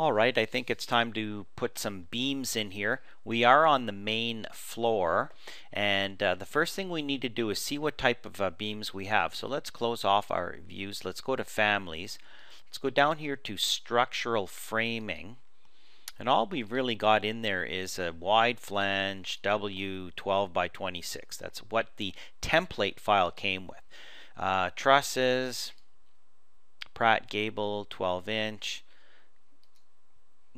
All right, I think it's time to put some beams in here. We are on the main floor and uh, the first thing we need to do is see what type of uh, beams we have. So let's close off our views. Let's go to families. Let's go down here to structural framing. And all we've really got in there is a wide flange W12 by 26. That's what the template file came with. Uh, trusses, Pratt Gable 12 inch,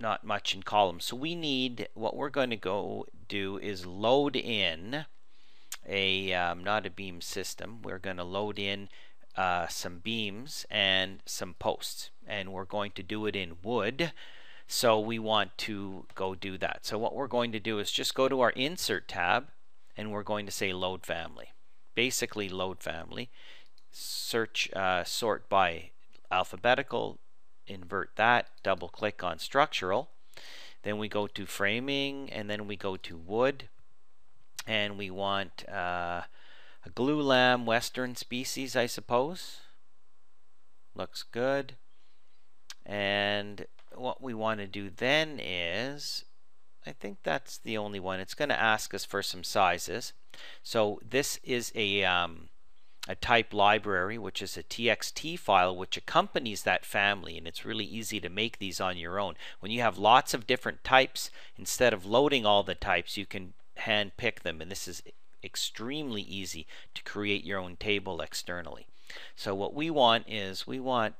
not much in columns. So we need, what we're going to go do is load in a, um, not a beam system, we're going to load in uh, some beams and some posts. And we're going to do it in wood. So we want to go do that. So what we're going to do is just go to our insert tab and we're going to say load family. Basically load family. Search, uh, sort by alphabetical, invert that, double click on structural. Then we go to framing and then we go to wood and we want uh, a glulam western species I suppose. Looks good. And what we want to do then is I think that's the only one. It's going to ask us for some sizes. So this is a um, a type library, which is a TXT file which accompanies that family, and it's really easy to make these on your own. When you have lots of different types, instead of loading all the types, you can hand pick them, and this is extremely easy to create your own table externally. So what we want is we want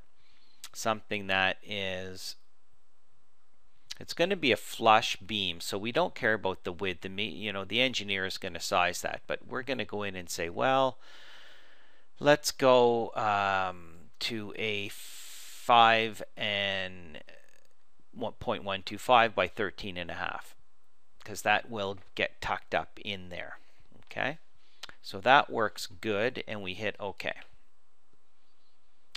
something that is it's going to be a flush beam so we don't care about the width the you know the engineer is going to size that but we're going to go in and say well Let's go um, to a 5 and 1.125 by 13 and a half because that will get tucked up in there. Okay, so that works good and we hit OK.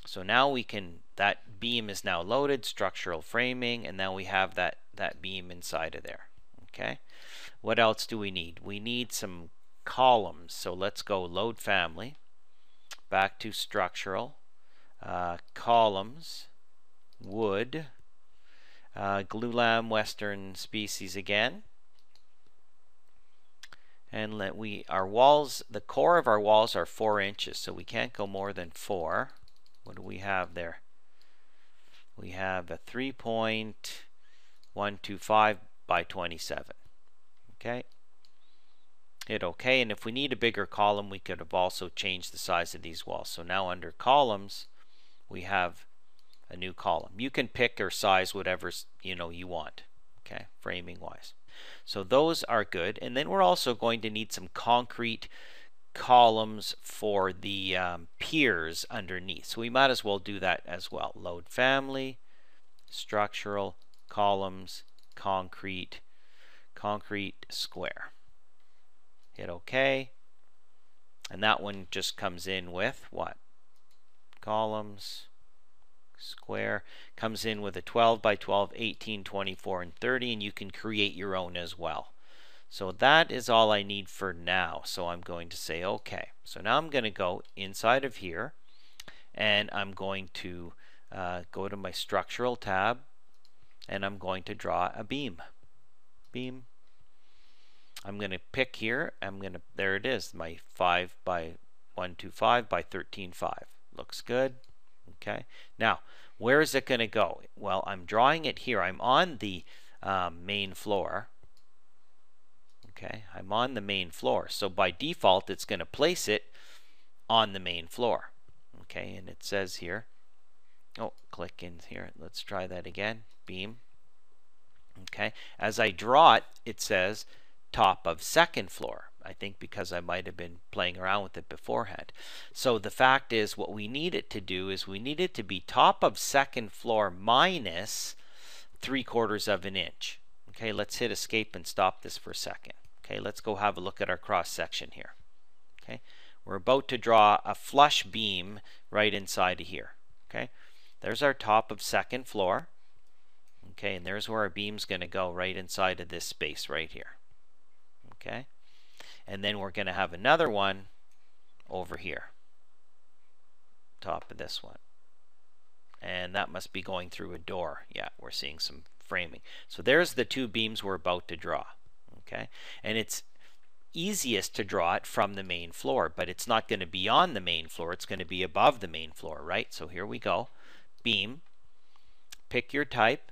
So now we can, that beam is now loaded, structural framing, and now we have that, that beam inside of there. Okay, what else do we need? We need some columns. So let's go load family back to structural, uh, columns, wood, uh, glulam western species again. And let we our walls, the core of our walls are four inches, so we can't go more than four. What do we have there? We have a 3.125 by 27. Okay hit OK. And if we need a bigger column, we could have also changed the size of these walls. So now under columns, we have a new column. You can pick or size whatever you know you want, okay, framing wise. So those are good. And then we're also going to need some concrete columns for the um, piers underneath. So we might as well do that as well. Load family, structural, columns, concrete, concrete square hit OK. And that one just comes in with what? Columns, square, comes in with a 12 by 12, 18, 24, and 30, and you can create your own as well. So that is all I need for now. So I'm going to say OK. So now I'm going to go inside of here, and I'm going to uh, go to my structural tab, and I'm going to draw a beam. Beam, I'm going to pick here. I'm going to, there it is, my 5 by 125 by 13.5. Looks good. Okay. Now, where is it going to go? Well, I'm drawing it here. I'm on the um, main floor. Okay. I'm on the main floor. So by default, it's going to place it on the main floor. Okay. And it says here, oh, click in here. Let's try that again. Beam. Okay. As I draw it, it says top of second floor. I think because I might have been playing around with it beforehand. So the fact is what we need it to do is we need it to be top of second floor minus three quarters of an inch. Okay, let's hit escape and stop this for a second. Okay, let's go have a look at our cross section here. Okay, we're about to draw a flush beam right inside of here. Okay, there's our top of second floor. Okay, and there's where our beam's going to go right inside of this space right here okay? And then we're going to have another one over here, top of this one. and that must be going through a door. Yeah, we're seeing some framing. So there's the two beams we're about to draw. Okay, and it's easiest to draw it from the main floor, but it's not going to be on the main floor. It's going to be above the main floor, right? So here we go. Beam. Pick your type.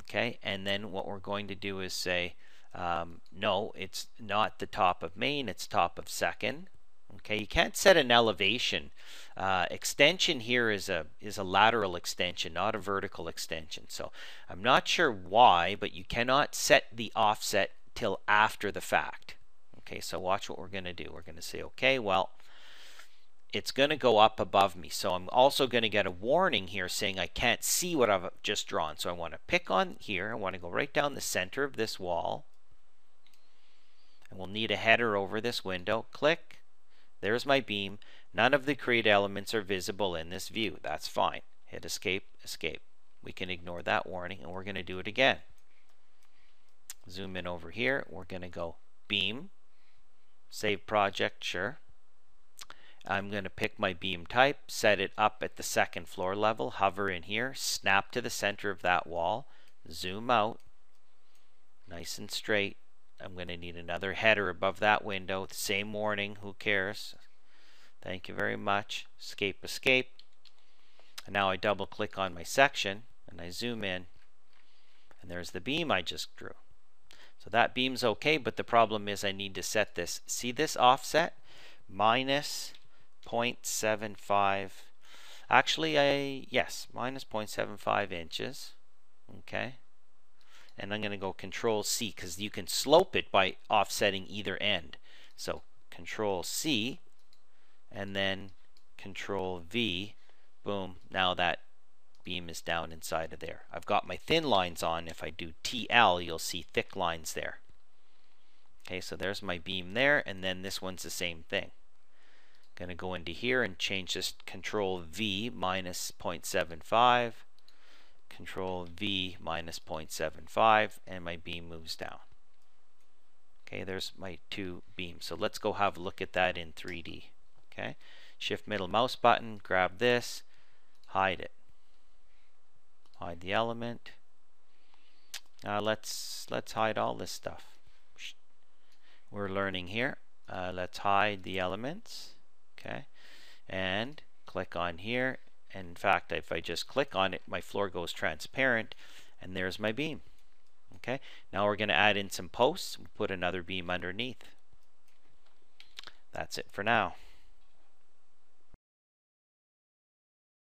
Okay, and then what we're going to do is say, um, no, it's not the top of main, it's top of second. Okay, you can't set an elevation. Uh, extension here is a is a lateral extension, not a vertical extension. So I'm not sure why, but you cannot set the offset till after the fact. Okay, so watch what we're going to do. We're going to say, okay, well, it's going to go up above me. So I'm also going to get a warning here saying I can't see what I've just drawn. So I want to pick on here. I want to go right down the center of this wall. And we'll need a header over this window. Click. There's my beam. None of the create elements are visible in this view. That's fine. Hit escape, escape. We can ignore that warning and we're going to do it again. Zoom in over here. We're going to go beam. Save project, sure. I'm going to pick my beam type, set it up at the second floor level, hover in here, snap to the center of that wall, zoom out, nice and straight. I'm going to need another header above that window, same warning, who cares. Thank you very much. Escape, escape. And now I double click on my section and I zoom in and there's the beam I just drew. So that beam's okay, but the problem is I need to set this. See this offset? Minus 0.75. Actually, I yes, minus 0.75 inches. Okay. And I'm going to go Control C because you can slope it by offsetting either end. So Control C and then Control V. Boom. Now that beam is down inside of there. I've got my thin lines on. If I do TL, you'll see thick lines there. Okay, so there's my beam there, and then this one's the same thing. Going to go into here and change this Control V minus 0.75, Control V minus 0.75, and my beam moves down. Okay, there's my two beams. So let's go have a look at that in 3D. Okay, Shift middle mouse button, grab this, hide it hide the element. Uh, let's let's hide all this stuff. We're learning here. Uh, let's hide the elements. Okay, and click on here. And in fact, if I just click on it, my floor goes transparent, and there's my beam. Okay, now we're going to add in some posts. We'll put another beam underneath. That's it for now.